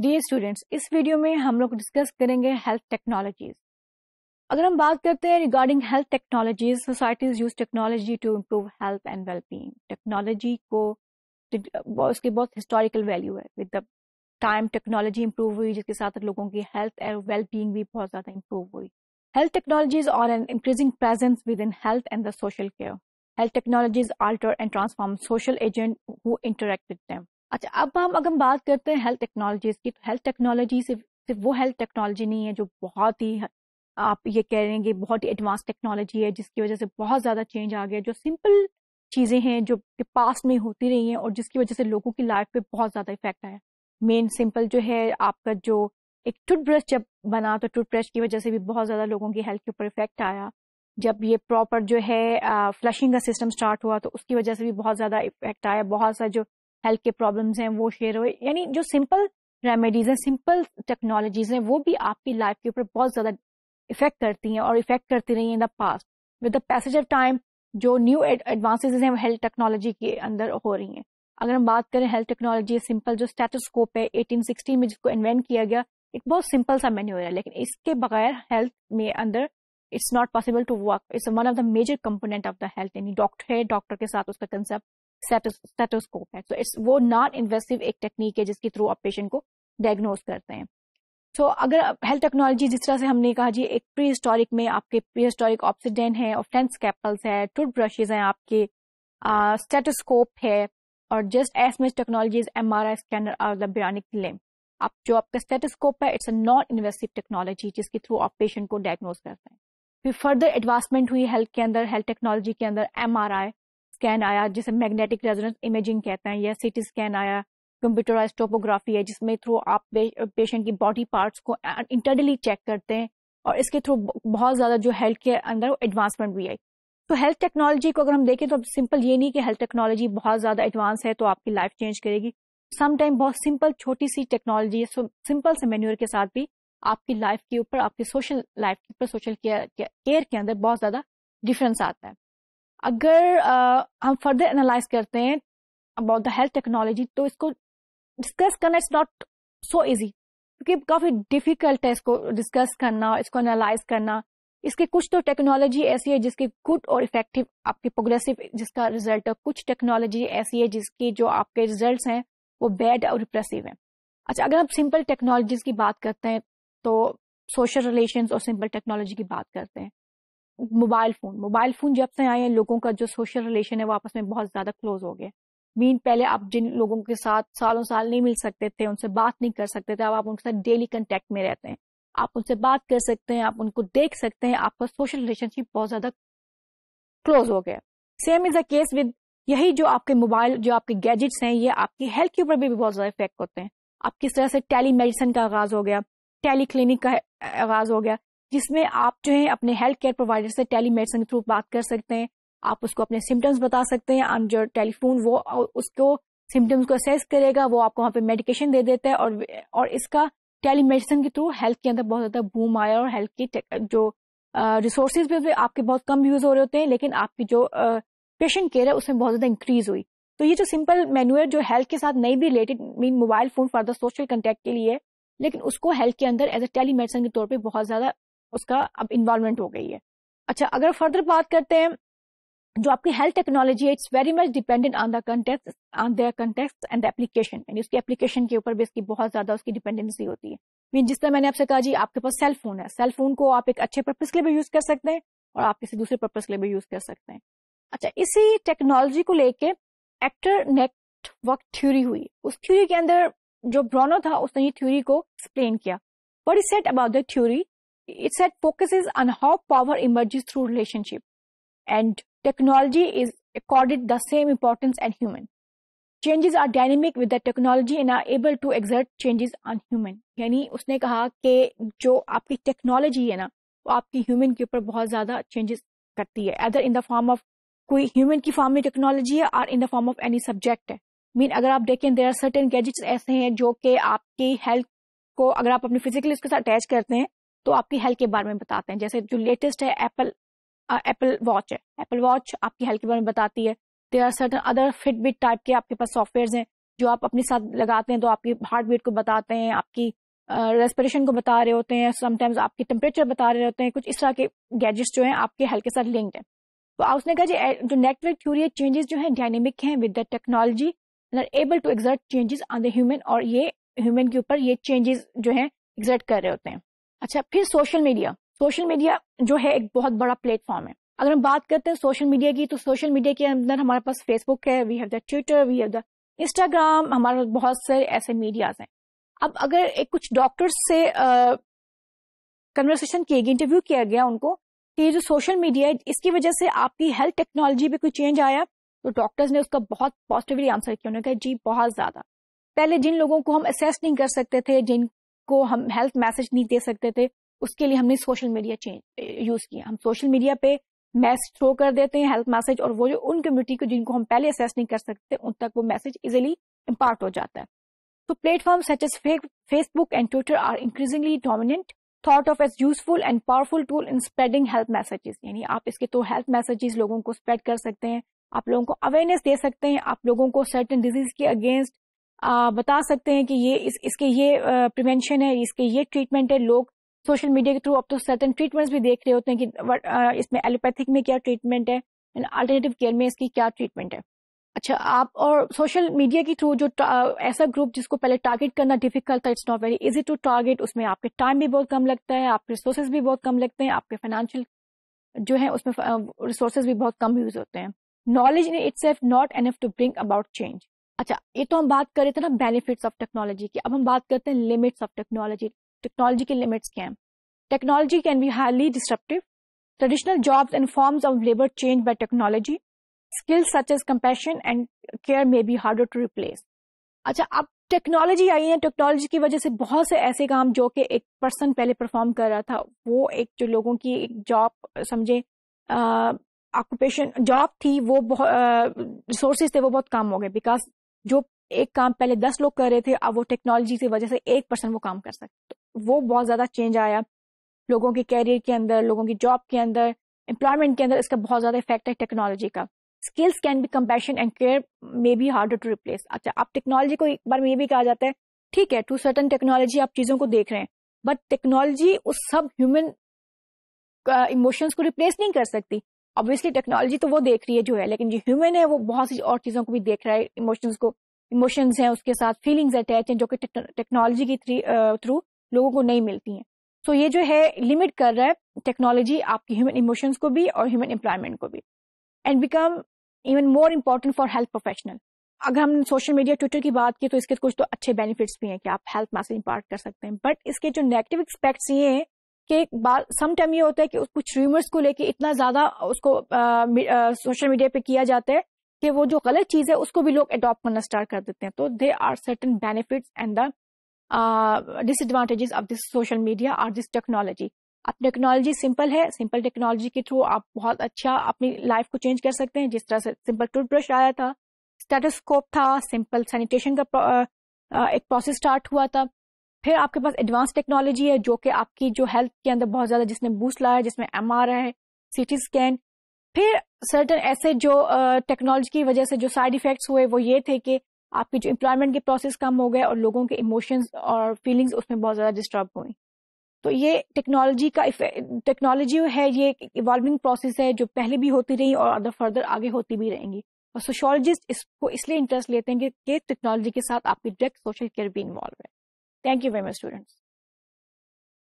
Dear students इस video में हम लोग डिस्कस करेंगे हेल्थ टेक्नोलॉजीज़ अगर हम बात करते हैं regarding health technologies societies use technology to improve health and wellbeing technology को, उसकी बहुत हिस्टोरिकल वैल्यू है. With the time technology improve हुई, जिसके साथ लोगों की हेल्थ एंड वेल बींग भी बहुत ज़्यादा इंप्रूव हुई. हेल्थ टेक्नोलॉजीज़ और an increasing presence within health and the social care health technologies alter and transform social agent who interact with अच्छा अब हम अगर बात करते हैं हेल्थ टेक्नोलॉजीज़ की तो हेल्थ टेक्नोलॉजी सिर्फ़ सिर्फ़ वो हेल्थ टेक्नोलॉजी नहीं है जो बहुत ही आप ये कह रहे हैं बहुत ही एडवांस टेक्नोलॉजी है, जिसकी वजह से बहुत ज़्यादा चेंज आ गया जो सिंपल चीज़ें हैं, जो पास में होती रही हैं और जिसकी वजह से लोगों की लाइफ पे बहुत ज़्यादा इफ़ेक्ट आया मेन सिंपल जो है, आपका जो एक टूथब्रश जब बना तो टूथब्रश की वजह से भी बहुत ज़्यादा लोगों की हेल्थ के ऊपर इफ़ेक्ट आया। जब ये प्रॉपर जो है फ्लशिंग का सिस्टम स्टार्ट हुआ तो उसकी वजह से भी बहुत ज़्यादा इफ़ेक्ट आया। बहुत सा जो हेल्थ के प्रॉब्लम्स हैं, वो शेयर हुए। यानी जो सिंपल रेमेडीज हैं सिंपल टेक्नोलॉजीज़ हैं, वो भी आपकी लाइफ के ऊपर बहुत ज़्यादा इफ़ेक्ट करती हैं और इफ़ेक्ट करती रही in the past with the passage of time जो न्यू एडवांसेज हैं हेल्थ टेक्नोलॉजी के अंदर हो रही हैं। अगर हम बात करें हेल्थ टेक्नोलॉजी सिंपल जो स्टेटोस्कोप है 1860 में जिसको इन्वेंट किया गया, एक बहुत सिंपल सा मेन्यू है, लेकिन इसके बगैर हेल्थ में अंदर it's not possible to work it's one of the major component of the health यानी डॉक्टर है डॉक्टर के साथ उसका कंसेप्ट स्टेटोस्कोप है। तो इट्स वो नॉन इन्वेसिव एक टेक्निक है जिसके थ्रू आप पेशेंट को डायग्नोज करते हैं। तो so, अगर हेल्थ टेक्नोलॉजी जिस तरह से हमने कहा जी एक प्री हिस्टोरिक में आपके प्री हिस्टोरिक ऑक्सीडेंट है फ्रेंस कैपल्स है टूथ ब्रशेज हैं आपके स्टेटोस्कोप है और just as much technologies M R I scanner और द लिम आप जो आपका स्टेटोस्कोप है it's a non invasive technology जिसके थ्रू आप पेशेंट को डायग्नोज करते हैं। फिर फर्दर एडवांसमेंट हुई हेल्थ के अंदर हेल्थ टेक्नोलॉजी के अंदर एम आर आई स्कैन आया, जिसे मैग्नेटिक रेजोनेंस इमेजिंग कहते हैं, या सिटी स्कैन आया कंप्यूटराइज टोपोग्राफी है, जिसमें थ्रू आप पेशेंट की बॉडी पार्ट्स को इंटरनली चेक करते हैं, और इसके थ्रू बहुत ज़्यादा जो हेल्थ के अंदर एडवांसमेंट भी आई तो हेल्थ टेक्नोलॉजी को अगर हम देखें तो अब सिंपल ये नहीं कि हेल्थ टेक्नोलॉजी बहुत ज़्यादा एडवांस है तो आपकी लाइफ चेंज करेगी। समटाइम बहुत सिंपल छोटी सी टेक्नोलॉजी सिंपल से मेन्यूर के साथ भी आपकी लाइफ के ऊपर, आपकी सोशल लाइफ के ऊपर सोशल केयर के अंदर बहुत ज़्यादा डिफरेंस आता है। अगर आ, हम फर्दर एनालाइज करते हैं अबाउट द हेल्थ टेक्नोलॉजी तो इसको डिस्कस करना इट्स नॉट सो इजी क्योंकि काफ़ी डिफ़िकल्ट है इसको डिस्कस करना इसको एनालाइज करना। इसके कुछ तो टेक्नोलॉजी ऐसी है जिसकी गुड और इफ़ेक्टिव आपकी प्रोग्रेसिव जिसका रिज़ल्ट है। कुछ टेक्नोलॉजी ऐसी है जिसकी जो आपके रिज़ल्ट हैं वो बैड और रिप्रेसिव है। अच्छा अगर हम सिंपल टेक्नोलॉजीज़ की बात करते हैं तो सोशल रिलेशन और सिंपल टेक्नोलॉजी की बात करते हैं। Mobile phone. मोबाइल फ़ोन जब से आए हैं लोगों का जो सोशल रिलेशन है वो आपस में बहुत ज़्यादा क्लोज हो गया मीन पहले आप जिन लोगों के साथ सालों साल नहीं मिल सकते थे उनसे बात नहीं कर सकते थे अब आप उनके साथ डेली कंटेक्ट में रहते हैं। आप उनसे बात कर सकते हैं आप उनको देख सकते हैं आपका सोशल रिलेशनशिप बहुत ज़्यादा क्लोज हो गया same is a case with यही जो आपके मोबाइल जो आपके गैजेट्स हैं ये आपकी हेल्थ के ऊपर भी, भी बहुत ज़्यादा इफ़ेक्ट होते हैं। आप किस तरह से टेली मेडिसिन का आगाज़ हो गया टेली क्लिनिक का आगाज़ हो गया जिसमें आप जो है अपने हेल्थ केयर प्रोवाइडर से टेली मेडिसिन के थ्रू बात कर सकते हैं। आप उसको अपने सिम्टम्स बता सकते हैं ऑन जो टेलीफोन वो उसको सिम्टम्स को असेस करेगा, वो आपको वहाँ पे मेडिकेशन दे देता है और और इसका टेली मेडिसिन के थ्रू हेल्थ के अंदर बहुत ज़्यादा बूम आया और हेल्थ की जो रिसोर्सेज भी आपके बहुत कम यूज़ हो रहे होते हैं, लेकिन आपकी जो पेशेंट केयर है उसमें बहुत ज़्यादा इंक्रीज हुई। तो ये जो सिंपल मेन्यूअर जो हेल्थ के साथ नहीं भी related mean mobile phone for the social contact के लिए, लेकिन उसको हेल्थ के अंदर एज ए टेली मेडिसिन के तौर पर बहुत ज़्यादा उसका अब इन्वॉल्वमेंट हो गई है। अच्छा अगर फर्दर बात करते हैं, जो आपकी हेल्थ टेक्नोलॉजी है it's very much dependent on the contact on their contact and application यानी उसकी एप्लीकेशन के ऊपर भी इसकी बहुत ज़्यादा उसकी डिपेंडेंसी होती है। मीन जिस तरह मैंने आपसे कहा जी, आपके पास सेल फ़ोन है। सेल फ़ोन को आप एक अच्छे पर्पज के लिए भी यूज़ कर सकते हैं और आप किसी दूसरे पर्पज के लिए भी यूज़ कर सकते हैं। अच्छा इसी टेक्नोलॉजी को लेके एक्टर नेटवर्क थ्योरी हुई। उस थ्योरी के अंदर जो ब्रोनो था, उसने ये थ्योरी को एक्सप्लेन किया। What is said about the theory it said focuses on how power emerges through relationship and technology is accorded the same importance as human changes are dynamic with the technology and are able to exert changes on human यानी उसने कहा कि जो आपकी technology है ना वो आपकी ह्यूमन के ऊपर बहुत ज़्यादा चेंजेस करती है other in the form of कोई ह्यूमन की फॉर्म में टेक्नोलॉजी है और in the form of any subject है मीन अगर आप देखें देर आर सर्टेन गैजेट्स ऐसे हैं जो कि आपकी हेल्थ को अगर आप अपनी फिजिकली उसके साथ अटैच करते हैं तो आपकी हेल्थ के बारे में बताते हैं। जैसे जो लेटेस्ट है एप्पल एप्पल वॉच है। एप्पल वॉच आपकी हेल्थ के बारे में बताती है। There are certain other Fitbit type के आपके पास सॉफ्टवेयर हैं जो आप अपने साथ लगाते हैं तो आपकी हार्ट बीट को बताते हैं आपकी रेस्पिरेशन uh, को बता रहे होते हैं समटाइम्स आपकी टेम्परेचर बता रहे होते हैं कुछ इस तरह के गैजेट्स जो हैं आपके हेल्थ के साथ लिंक्ड है। तो उसने कहा जी जो नेटवर्क थ्योरी चेंजेस जो है डायनेमिक हैं with the technology are able to exert changes on the human और ये ह्यूमन के ऊपर ये चेंजेस जो है एग्जर्ट कर रहे होते हैं। अच्छा फिर सोशल मीडिया सोशल मीडिया जो है एक बहुत बड़ा प्लेटफॉर्म है। अगर हम बात करते हैं सोशल मीडिया की तो सोशल मीडिया के अंदर हमारे पास फेसबुक है we have the Twitter we have the Instagram हमारे पास बहुत सारे ऐसे मीडियाज हैं। अब अगर एक कुछ डॉक्टर्स से कन्वर्सेशन किए गई इंटरव्यू किया गया उनको कि ये जो सोशल मीडिया है, इसकी वजह से आपकी हेल्थ टेक्नोलॉजी पे कोई चेंज आया? तो डॉक्टर्स ने उसका बहुत पॉजिटिवली आंसर किया, उन्होंने कहा, जी, बहुत ज़्यादा. पहले जिन लोगों को हम असेस नहीं कर सकते थे जिनको हम हेल्थ मैसेज नहीं दे सकते थे, उसके लिए हमने सोशल मीडिया चेंज यूज़ किया। हम सोशल मीडिया पे मैसेज थ्रो कर देते हैं हेल्थ मैसेज और वो जो उन कम्युनिटी को जिनको हम पहले असेस नहीं कर सकते, उन तक वो मैसेज इजिली इम्पार्ट हो जाता है। तो platform such as Facebook and Twitter are increasingly dominant thought of as useful and powerful tool in spreading health messages यानी आप इसके तो हेल्थ मैसेजेस लोगों को स्प्रेड कर सकते हैं, आप लोगों को अवेयरनेस दे सकते हैं, आप लोगों को सर्टन डिज़ीज़ के अगेंस्ट बता सकते हैं कि ये इस, इसके ये प्रिवेंशन है इसके ये ट्रीटमेंट है। लोग सोशल मीडिया के थ्रू अब तो सर्टन ट्रीटमेंट्स भी देख रहे होते हैं कि इसमें एलोपैथिक में क्या ट्रीटमेंट है एंड अल्टरनेटिव केयर में इसकी क्या ट्रीटमेंट है। अच्छा आप और सोशल मीडिया के थ्रू जो ऐसा ग्रुप जिसको पहले टारगेट करना डिफ़िकल्ट था it's not very easy to target उसमें आपके टाइम भी बहुत कम लगता है आपके रिसोर्सेज भी बहुत कम लगते हैं आपके फाइनेंशियल जो है उसमें रिसोर्सेज भी बहुत कम यूज़ होते हैं। Knowledge in it's not enough to bring about change अच्छा ये तो हम बात कर रहे थे ना बेनिफिट्स ऑफ़ टेक्नोलॉजी की। अब हम बात करते हैं लिमिट्स ऑफ़ टेक्नोलॉजी टेक्नोलॉजी के लिमिट्स क्या हैं? Technology can be highly disruptive traditional jobs and forms of labour change by technology skills such as compassion and care may be harder to replace अच्छा अब टेक्नोलॉजी आई है। Technology की वजह से बहुत से ऐसे काम जो कि एक पर्सन पहले परफॉर्म कर रहा था, वो एक जो लोगों की एक जॉब समझे ऑक्यूपेशन जॉब थी, वो रिसोर्सेज थे, वो बहुत कम हो गए। बिकॉज़ जो एक काम पहले दस लोग कर रहे थे, अब वो टेक्नोलॉजी की वजह से एक पर्सन वो काम कर सकते तो वो बहुत ज़्यादा चेंज आया। लोगों के कैरियर के अंदर, लोगों की जॉब के अंदर एम्प्लॉयमेंट के अंदर इसका बहुत ज़्यादा इफ़ेक्ट है टेक्नोलॉजी का। Skills can be compassion and care may be harder to replace अच्छा अब टेक्नोलॉजी को एक बार में ये भी कहा जाता है, ठीक है टू सर्टन टेक्नोलॉजी आप चीज़ों को देख रहे हैं बट टेक्नोलॉजी उस सब ह्यूमन इमोशंस को रिप्लेस नहीं कर सकती। ऑब्वियसली टेक्नोलॉजी तो वो देख रही है जो है, लेकिन जो ह्यूमन है वो बहुत सी और चीज़ों को भी देख रहा है इमोशंस को इमोशंस हैं उसके साथ फीलिंग्स अटैच हैं जो कि टेक्नोलॉजी के थ्रू लोगों को नहीं मिलती हैं। सो so ये जो है लिमिट कर रहा है टेक्नोलॉजी आपकी ह्यूमन इमोशंस को भी और ह्यूमन एम्प्लॉयमेंट को भी। And become even more important for health professional अगर हम सोशल मीडिया ट्विटर की बात की तो इसके कुछ तो अच्छे बेनिफिट्स भी हैं कि आप हेल्थ मैसेज इम्पार्ट कर सकते हैं। बट इसके जो नेगेटिव एक्सपेक्ट्स ये हैं कि सम टाइम ये होता है कि कुछ रूमर्स को लेके इतना ज़्यादा उसको सोशल मीडिया पे किया जाता है कि वो जो गलत चीज़ है उसको भी लोग अडॉप्ट करना स्टार्ट कर देते हैं। तो they are certain benefits and the disadvantages of this social media और दिस टेक्नोलॉजी अब टेक्नोलॉजी सिंपल है सिंपल टेक्नोलॉजी के थ्रू आप बहुत अच्छा अपनी लाइफ को चेंज कर सकते हैं। जिस तरह से सिंपल टूथब्रश आया था स्टेटोस्कोप था सिंपल सैनिटेशन का एक प्रोसेस स्टार्ट हुआ था। फिर आपके पास एडवांस टेक्नोलॉजी है, जो कि आपकी जो हेल्थ के अंदर बहुत ज़्यादा जिसने बूस्ट लाया जिसमें एम है सीटी स्कैन फिर सर्टन ऐसे जो टेक्नोलॉजी की वजह से जो साइड इफेक्ट्स हुए, वो ये थे कि आपकी जो एम्प्लॉयमेंट के प्रोसेस कम हो गए और लोगों के इमोशंस और फीलिंग्स उसमें बहुत ज़्यादा डिस्टर्ब हुई। तो ये टेक्नोलॉजी का टेक्नोलॉजी है, ये इवॉल्विंग प्रोसेस है, जो पहले भी होती रही और अदर फर्दर आगे होती भी रहेंगी। और सोशोलॉजिस्ट इसको इसलिए इंटरेस्ट लेते हैं कि टेक्नोलॉजी के साथ आपकी डायरेक्ट सोशल केयर भी इन्वॉल्व है। Thank you very much students